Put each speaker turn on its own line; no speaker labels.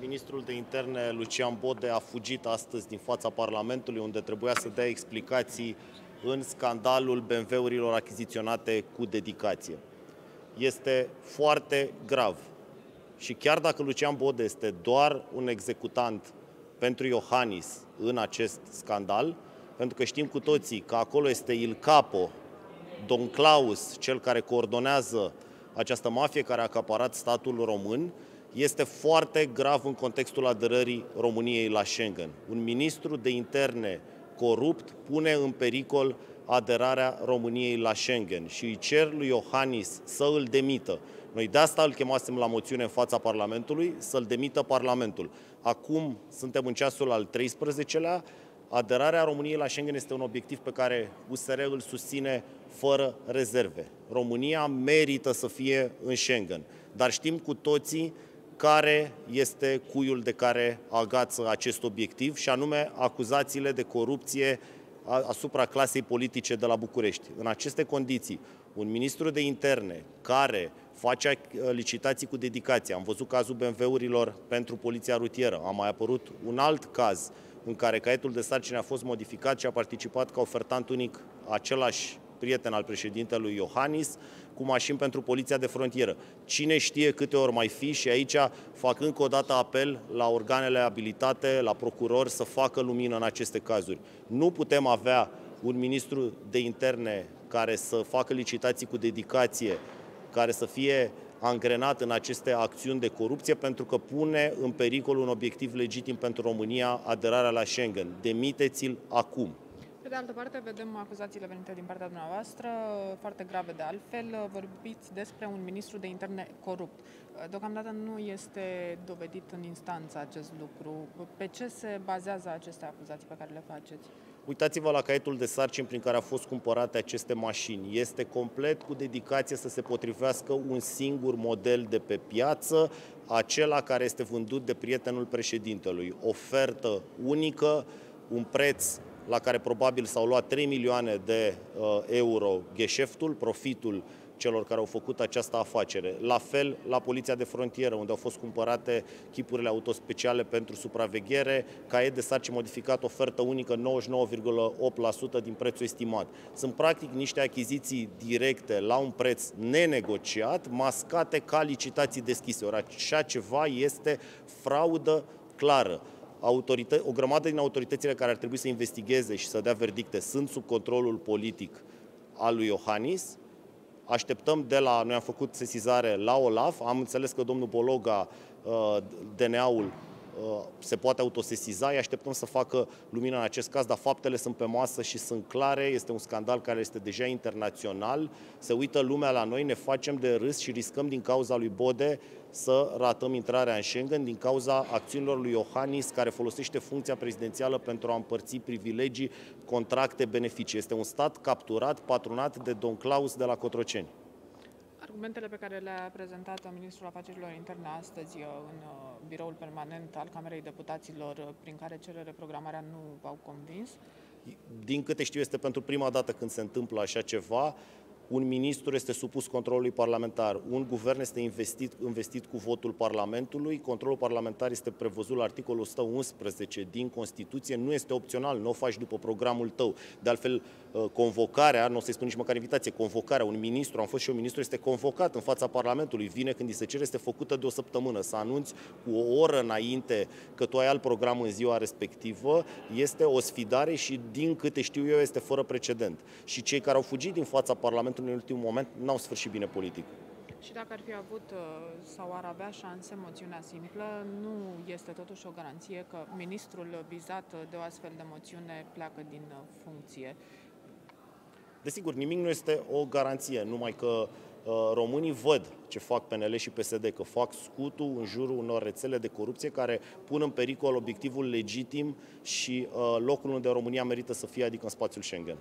Ministrul de interne Lucian Bode a fugit astăzi din fața Parlamentului unde trebuia să dea explicații în scandalul BMW-urilor achiziționate cu dedicație. Este foarte grav. Și chiar dacă Lucian Bode este doar un executant pentru Iohannis în acest scandal, pentru că știm cu toții că acolo este Il Capo, Don Claus, cel care coordonează această mafie care a acaparat statul român, este foarte grav în contextul aderării României la Schengen. Un ministru de interne corupt pune în pericol aderarea României la Schengen și îi cer lui Iohannis să îl demită. Noi de asta îl chemasem la moțiune în fața Parlamentului, să-l demită Parlamentul. Acum suntem în ceasul al 13-lea, Aderarea României la Schengen este un obiectiv pe care USR îl susține fără rezerve. România merită să fie în Schengen, dar știm cu toții care este cuiul de care agață acest obiectiv și anume acuzațiile de corupție asupra clasei politice de la București. În aceste condiții, un ministru de interne care face licitații cu dedicație, am văzut cazul BMW-urilor pentru poliția rutieră, a mai apărut un alt caz în care caietul de sarcini a fost modificat și a participat ca ofertant unic același prieten al președintelui Iohannis, cu mașini pentru poliția de frontieră. Cine știe câte ori mai fi și aici fac încă o dată apel la organele abilitate, la procurori să facă lumină în aceste cazuri. Nu putem avea un ministru de interne care să facă licitații cu dedicație, care să fie angrenat în aceste acțiuni de corupție pentru că pune în pericol un obiectiv legitim pentru România, aderarea la Schengen. Demiteți-l acum!
Pe de altă parte, vedem acuzațiile venite din partea dumneavoastră, foarte grave de altfel. Vorbiți despre un ministru de interne corupt. Deocamdată nu este dovedit în instanță acest lucru. Pe ce se bazează aceste acuzații pe care le faceți?
Uitați-vă la caietul de sarcini prin care au fost cumpărate aceste mașini. Este complet cu dedicație să se potrivească un singur model de pe piață, acela care este vândut de prietenul președintelui. Ofertă unică, un preț la care probabil s-au luat 3 milioane de uh, euro gheșeftul, profitul celor care au făcut această afacere. La fel la Poliția de Frontieră, unde au fost cumpărate chipurile autospeciale pentru supraveghere, caiet de sarci modificat, ofertă unică 99,8% din prețul estimat. Sunt practic niște achiziții directe la un preț nenegociat, mascate ca licitații deschise. Ori așa ceva este fraudă clară autorită- o grămadă din autoritățile care ar trebui să investigheze și să dea verdicte sunt sub controlul politic al lui Iohannis. Așteptăm de la, noi am făcut sesizare la OLAF, am înțeles că domnul Bologa, uh, DNA-ul Uh, se poate autosesiza, îi așteptăm să facă lumină în acest caz, dar faptele sunt pe masă și sunt clare, este un scandal care este deja internațional, se uită lumea la noi, ne facem de râs și riscăm din cauza lui Bode să ratăm intrarea în Schengen din cauza acțiunilor lui Iohannis, care folosește funcția prezidențială pentru a împărți privilegii, contracte, beneficii. Este un stat capturat, patronat de Don Claus de la Cotroceni.
Argumentele pe care le-a prezentat Ministrul Afacerilor Interne astăzi uh, în uh, biroul permanent al Camerei Deputaților, uh, prin care cere reprogramarea, nu v-au convins?
Din câte știu, este pentru prima dată când se întâmplă așa ceva un ministru este supus controlului parlamentar, un guvern este investit, investit cu votul Parlamentului, controlul parlamentar este prevăzut la articolul 111 din Constituție, nu este opțional, nu o faci după programul tău. De altfel, uh, convocarea, nu o să-i spun nici măcar invitație, convocarea, un ministru, am fost și eu ministru, este convocat în fața Parlamentului, vine când îi se cere, este făcută de o săptămână. Să anunți cu o oră înainte că tu ai alt program în ziua respectivă, este o sfidare și, din câte știu eu, este fără precedent. Și cei care au fugit din fața Parlamentului în ultimul moment n-au sfârșit bine politic.
Și dacă ar fi avut uh, sau ar avea șanse moțiunea simplă, nu este totuși o garanție că ministrul vizat de o astfel de moțiune pleacă din uh, funcție.
Desigur, nimic nu este o garanție, numai că uh, românii văd ce fac PNL și PSD, că fac scutul în jurul unor rețele de corupție care pun în pericol obiectivul legitim și uh, locul unde România merită să fie, adică în spațiul Schengen.